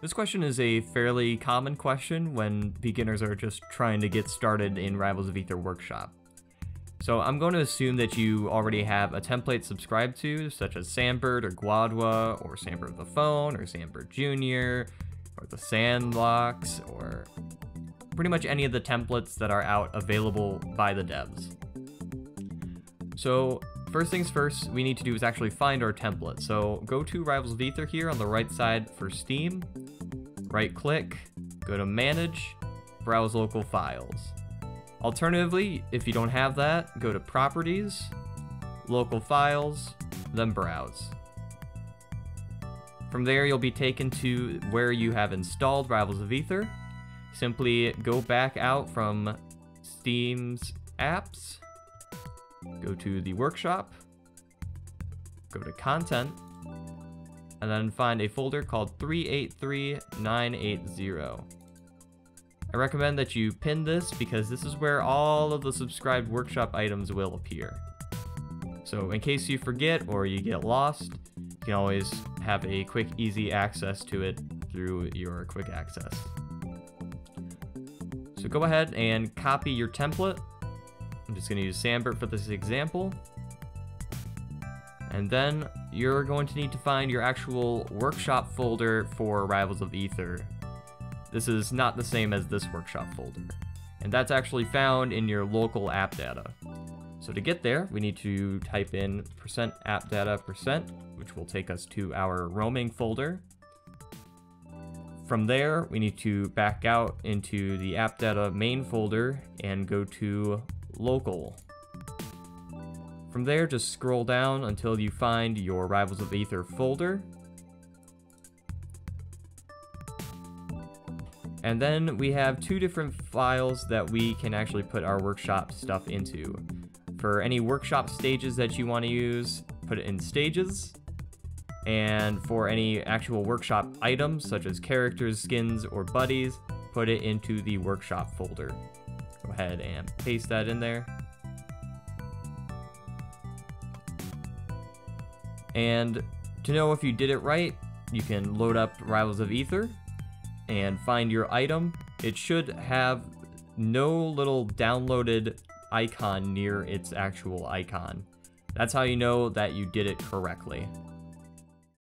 This question is a fairly common question when beginners are just trying to get started in Rivals of Aether Workshop. So I'm going to assume that you already have a template subscribed to, such as Sandbert or Guadua, or Sandbert the Phone, or Sandbert Jr., or the Sandlocks, or pretty much any of the templates that are out available by the devs. So first things first, we need to do is actually find our template. So go to Rivals of Aether here on the right side for Steam, right click, go to Manage, Browse Local Files. Alternatively, if you don't have that, go to Properties, Local Files, then Browse. From there, you'll be taken to where you have installed Rivals of Aether. Simply go back out from Steam's apps, go to the workshop, go to content, and then find a folder called 383980. I recommend that you pin this because this is where all of the subscribed workshop items will appear. So in case you forget or you get lost, you can always have a quick easy access to it through your quick access. So go ahead and copy your template. I'm just going to use Sandbert for this example. And then you're going to need to find your actual workshop folder for Rivals of Aether. this is not the same as this workshop folder. And that's actually found in your local app data. So to get there, we need to type in percent app data percent, which will take us to our roaming folder. From there, we need to back out into the app data main folder and go to local. From there, just scroll down until you find your Rivals of Aether folder. And then we have two different files that we can actually put our workshop stuff into. For any workshop stages that you want to use, put it in stages. And for any actual workshop items, such as characters, skins, or buddies, put it into the workshop folder. Ahead and paste that in there. And to know if you did it right, you can load up Rivals of Aether and find your item, it should have no little downloaded icon near its actual icon. That's how you know that you did it correctly.